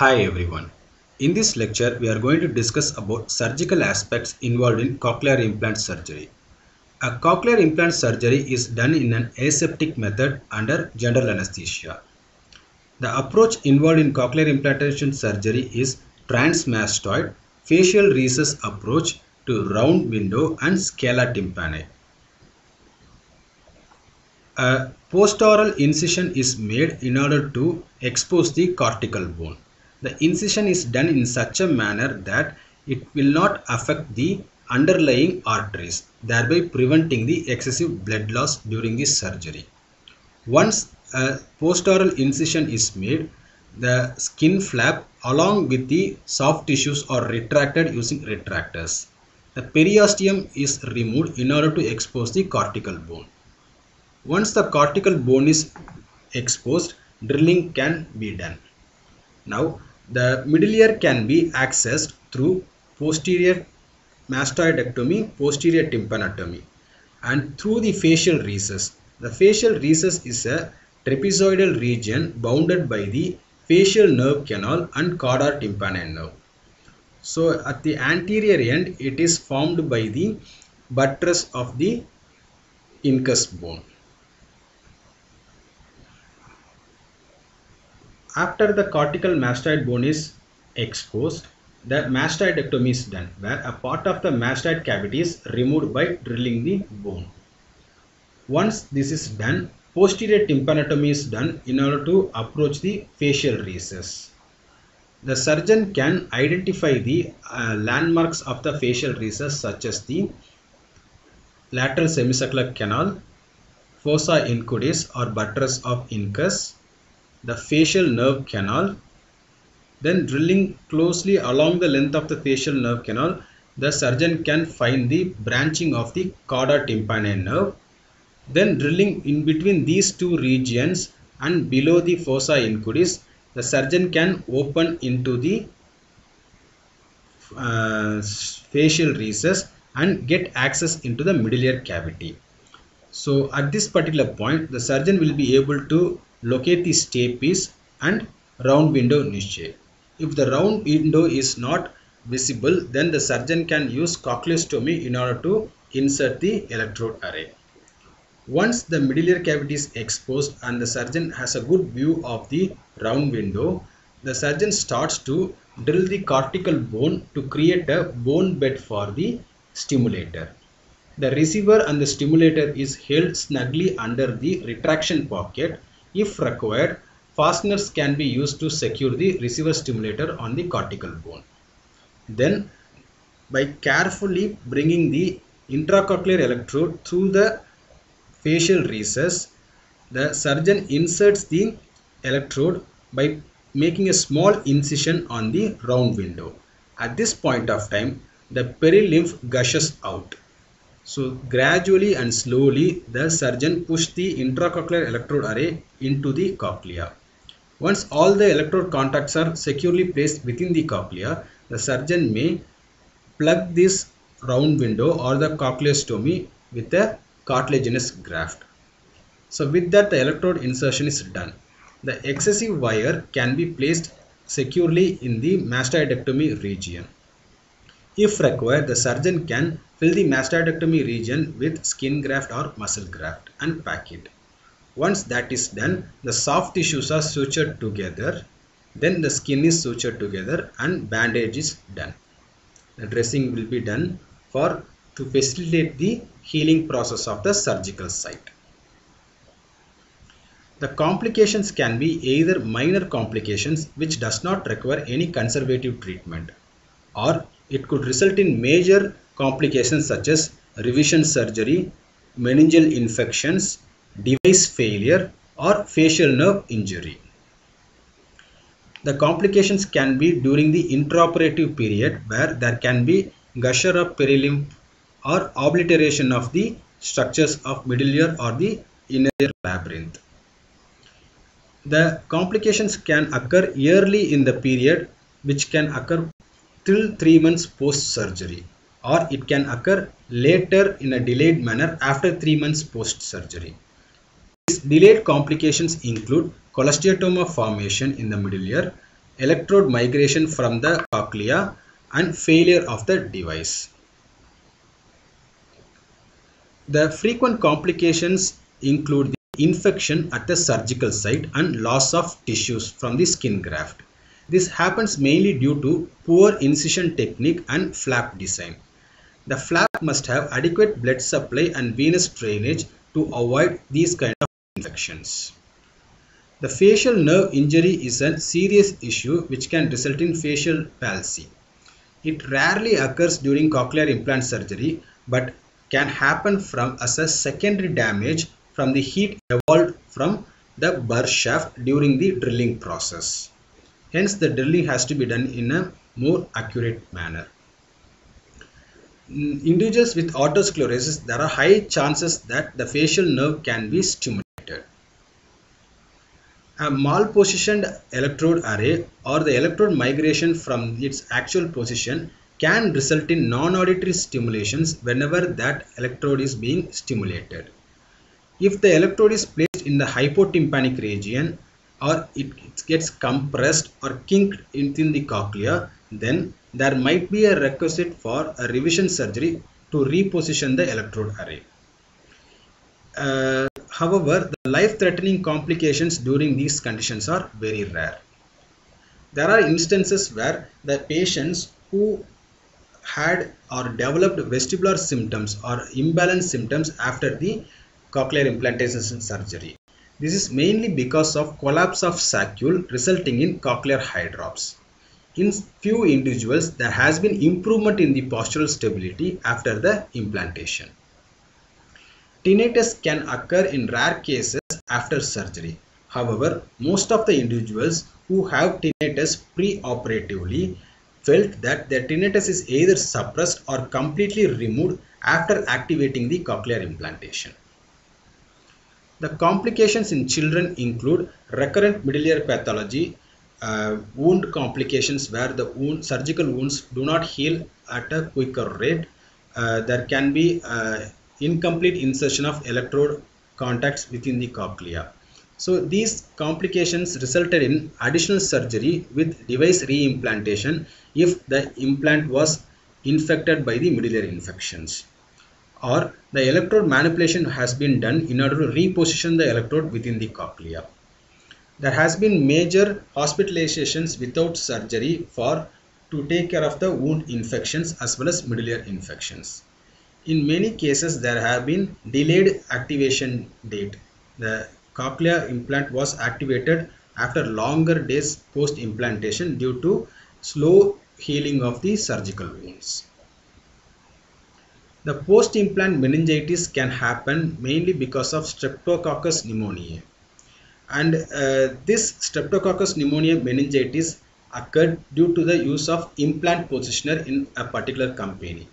Hi everyone. In this lecture, we are going to discuss about surgical aspects involved in cochlear implant surgery. A cochlear implant surgery is done in an aseptic method under general anesthesia. The approach involved in cochlear implantation surgery is transmastoid facial recess approach to round window and scala tympani. A postaural incision is made in order to expose the cortical bone. The incision is done in such a manner that it will not affect the underlying arteries, thereby preventing the excessive blood loss during the surgery. Once a postaural incision is made, the skin flap along with the soft tissues are retracted using retractors. The periosteum is removed in order to expose the cortical bone. Once the cortical bone is exposed, drilling can be done. Now, the middle ear can be accessed through posterior mastoidectomy, posterior tympanotomy and through the facial recess. The facial recess is a trapezoidal region bounded by the facial nerve canal and chorda tympani nerve. So at the anterior end it is formed by the buttress of the incus bone. After the cortical mastoid bone is exposed, the mastoidectomy is done where a part of the mastoid cavity is removed by drilling the bone. Once this is done, posterior tympanotomy is done in order to approach the facial recess. The surgeon can identify the uh, landmarks of the facial recess such as the lateral semicircular canal, fossa incudis or buttress of incus, the facial nerve canal. Then drilling closely along the length of the facial nerve canal, the surgeon can find the branching of the chorda tympani nerve. Then drilling in between these two regions and below the fossa incudis, the surgeon can open into the uh, facial recess and get access into the middle ear cavity. So at this particular point, the surgeon will be able to locate the stapes and round window niche. If the round window is not visible, then the surgeon can use cochleostomy in order to insert the electrode array. Once the middle ear cavity is exposed and the surgeon has a good view of the round window, the surgeon starts to drill the cortical bone to create a bone bed for the stimulator. The receiver and the stimulator is held snugly under the retraction pocket if required, fasteners can be used to secure the receiver stimulator on the cortical bone. Then, by carefully bringing the intracochlear electrode through the facial recess, the surgeon inserts the electrode by making a small incision on the round window. At this point of time, the perilymph gushes out. So gradually and slowly the surgeon push the intracochlear electrode array into the cochlea. Once all the electrode contacts are securely placed within the cochlea, the surgeon may plug this round window or the cochleostomy with a cartilaginous graft. So with that the electrode insertion is done. The excessive wire can be placed securely in the mastoidectomy region. If required, the surgeon can fill the mastoidectomy region with skin graft or muscle graft and pack it. Once that is done, the soft tissues are sutured together. Then the skin is sutured together and bandage is done. The dressing will be done for to facilitate the healing process of the surgical site. The complications can be either minor complications which does not require any conservative treatment or it could result in major complications such as revision surgery, meningeal infections, device failure or facial nerve injury. The complications can be during the intraoperative period where there can be gusher of perilymph or obliteration of the structures of middle ear or the inner ear labyrinth. The complications can occur early in the period which can occur till 3 months post surgery or it can occur later in a delayed manner after 3 months post surgery. These delayed complications include cholesteatoma formation in the middle ear, electrode migration from the cochlea and failure of the device. The frequent complications include the infection at the surgical site and loss of tissues from the skin graft. This happens mainly due to poor incision technique and flap design. The flap must have adequate blood supply and venous drainage to avoid these kind of infections. The facial nerve injury is a serious issue which can result in facial palsy. It rarely occurs during cochlear implant surgery but can happen from as a secondary damage from the heat evolved from the burr shaft during the drilling process. Hence the drilling has to be done in a more accurate manner. Mm, in individuals with otosclerosis, there are high chances that the facial nerve can be stimulated. A malpositioned electrode array or the electrode migration from its actual position can result in non-auditory stimulations whenever that electrode is being stimulated. If the electrode is placed in the hypotympanic region or it gets compressed or kinked within the cochlea, then there might be a requisite for a revision surgery to reposition the electrode array. Uh, However, the life-threatening complications during these conditions are very rare. There are instances where the patients who had or developed vestibular symptoms or imbalance symptoms after the cochlear implantation surgery. This is mainly because of collapse of saccule resulting in cochlear hydrops. In few individuals, there has been improvement in the postural stability after the implantation. Tinnitus can occur in rare cases after surgery. However, most of the individuals who have tinnitus pre-operatively felt that their tinnitus is either suppressed or completely removed after activating the cochlear implantation. The complications in children include recurrent middle ear pathology, uh, wound complications where the wound, surgical wounds do not heal at a quicker rate. Uh, there can be uh, incomplete insertion of electrode contacts within the cochlea. So these complications resulted in additional surgery with device reimplantation if the implant was infected by the ear infections or the electrode manipulation has been done in order to reposition the electrode within the cochlea. There has been major hospitalizations without surgery for to take care of the wound infections as well as middle ear infections. In many cases, there have been delayed activation date. The cochlear implant was activated after longer days post implantation due to slow healing of the surgical wounds. The post implant meningitis can happen mainly because of streptococcus pneumoniae. And uh, this streptococcus pneumoniae meningitis occurred due to the use of implant positioner in a particular company.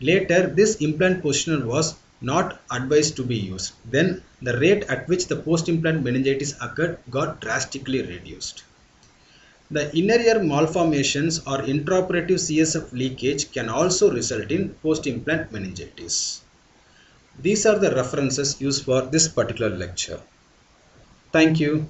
Later, this implant positioner was not advised to be used. Then the rate at which the post-implant meningitis occurred got drastically reduced. The inner ear malformations or intraoperative CSF leakage can also result in post-implant meningitis. These are the references used for this particular lecture. Thank you.